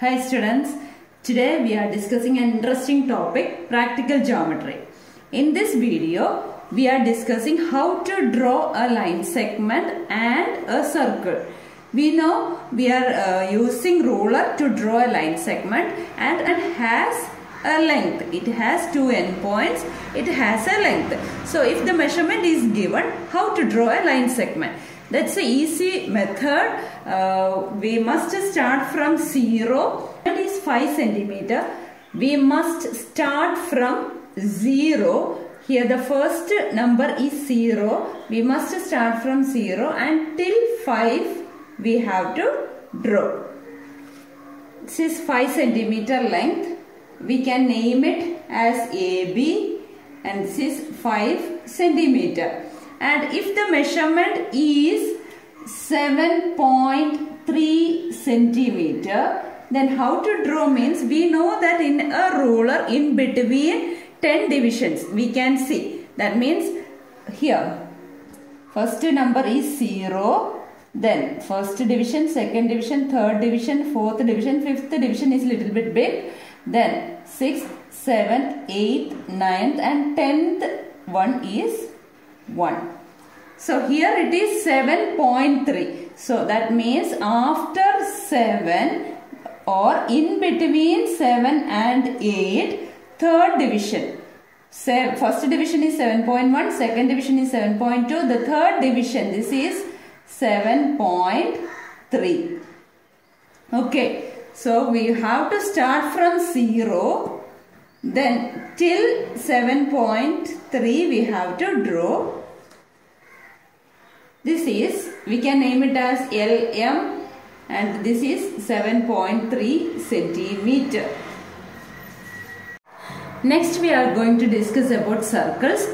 Hi students, today we are discussing an interesting topic, practical geometry. In this video, we are discussing how to draw a line segment and a circle. We know we are uh, using ruler to draw a line segment and it has a length. It has two endpoints. It has a length. So if the measurement is given, how to draw a line segment? That's the easy method. Uh, we must start from 0. That is 5 centimeter. We must start from 0. Here the first number is 0. We must start from 0 and till 5 we have to draw. This is 5 centimeter length. We can name it as AB and this is 5 centimeter and if the measurement is 7.3 centimeter then how to draw means we know that in a ruler in between 10 divisions we can see. That means here first number is 0 then first division second division third division fourth division fifth division is little bit big then 6th 7th 8th 9th and 10th one is 1. So here it is 7.3. So that means after 7 or in between 7 and 8, third division. Se first division is 7.1, second division is 7.2, the third division this is 7.3. Okay, so we have to start from 0 then till 7.3 we have to draw. This is, we can name it as LM and this is 7.3 centimeter. Next we are going to discuss about circles.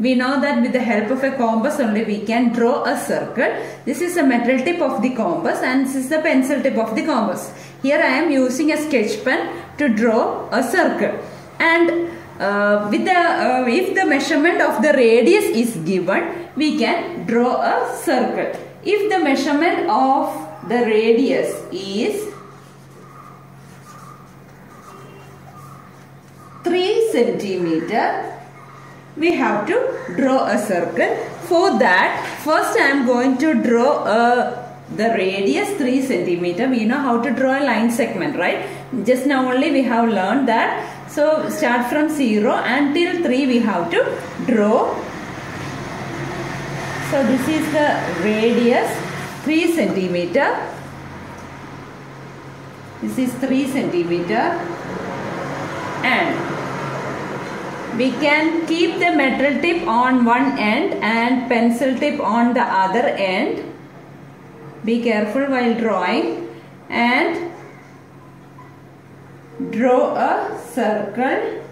We know that with the help of a compass only we can draw a circle. This is the metal tip of the compass and this is the pencil tip of the compass. Here I am using a sketch pen to draw a circle and uh, with the uh, if the measurement of the radius is given we can draw a circle. If the measurement of the radius is 3 centimeter we have to draw a circle. For that first I am going to draw a the radius 3 centimeter. We know how to draw a line segment right? Just now only we have learned that so start from 0 until 3 we have to draw. So this is the radius 3 centimeter. This is 3 centimeter. And we can keep the metal tip on one end and pencil tip on the other end. Be careful while drawing. And draw a circle.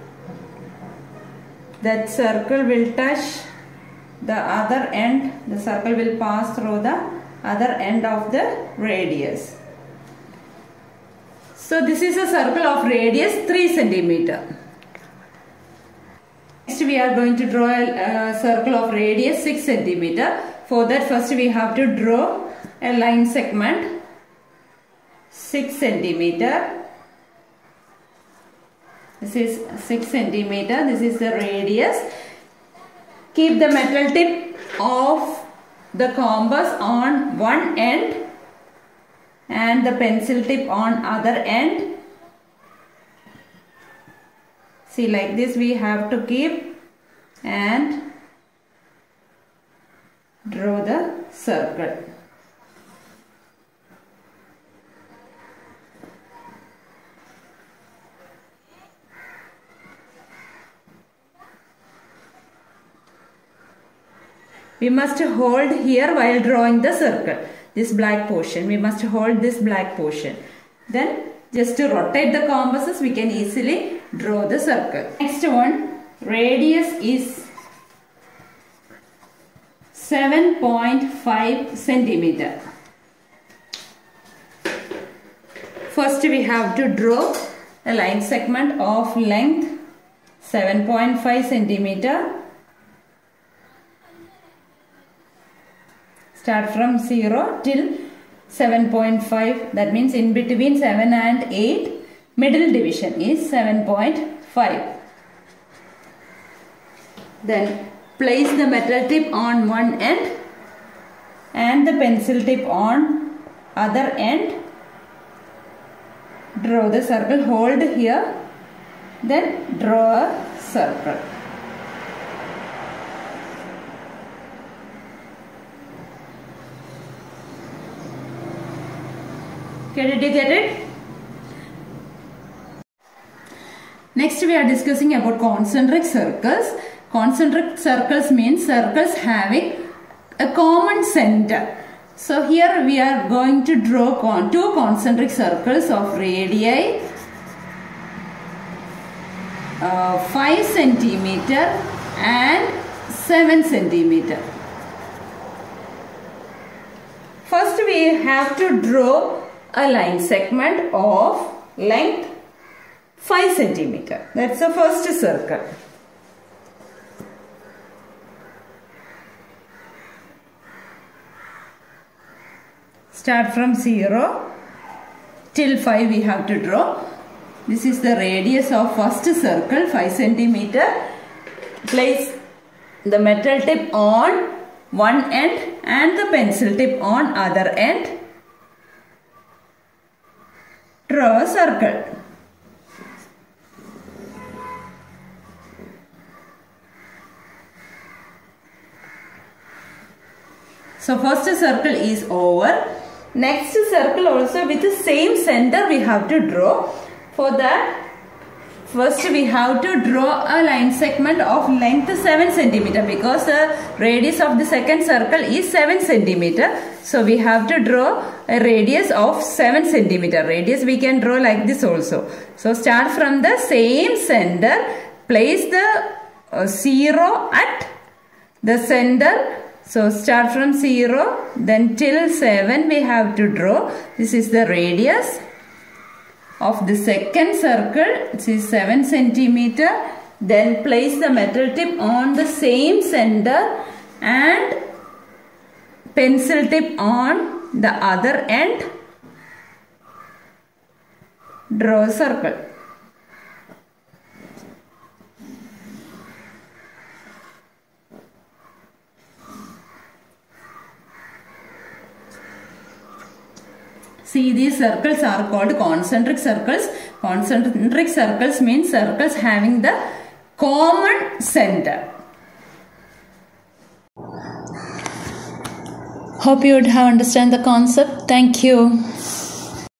That circle will touch the other end. The circle will pass through the other end of the radius. So this is a circle of radius 3 centimeter. Next we are going to draw a, circle of radius 6 centimeter. For that first we have to draw a line segment 6 centimeter this is 6 centimeter. This is the radius. Keep the metal tip of the compass on one end and the pencil tip on other end. See like this we have to keep and draw the circle we must hold here while drawing the circle this black portion. We must hold this black portion. Then just to rotate the compasses we can easily draw the circle. Next one radius is 7.5 centimeter. First we have to draw a line segment of length 7.5 centimeter start from 0 till 7.5 that means in between 7 and 8 middle division is 7.5 then place the metal tip on one end and the pencil tip on other end. Draw the circle. Hold here. Then draw a circle okay did you get it? Next we are discussing about concentric circles. Concentric circles means circles having a common center. So here we are going to draw con two concentric circles of radii uh, 5 centimeter and 7 centimeter. First we have to draw a line segment of length 5 centimeter. That's the first circle. Start from 0 till 5 we have to draw. This is the radius of first circle 5 centimeter. Place the metal tip on one end and the pencil tip on other end. Draw a circle. So first circle is over. Next circle also with the same center we have to draw. For that first we have to draw a line segment of length 7 centimeter because the radius of the second circle is 7 centimeter. So we have to draw a radius of 7 centimeter. Radius we can draw like this also. So start from the same center. Place the uh, 0 at the center so start from 0 then till 7 we have to draw. This is the radius of the second circle. It is 7 centimeter. Then place the metal tip on the same center and pencil tip on the other end. Draw circle. See these circles are called concentric circles. Concentric circles means circles having the common center. Hope you would have understand the concept. Thank you.